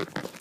Mm-hmm.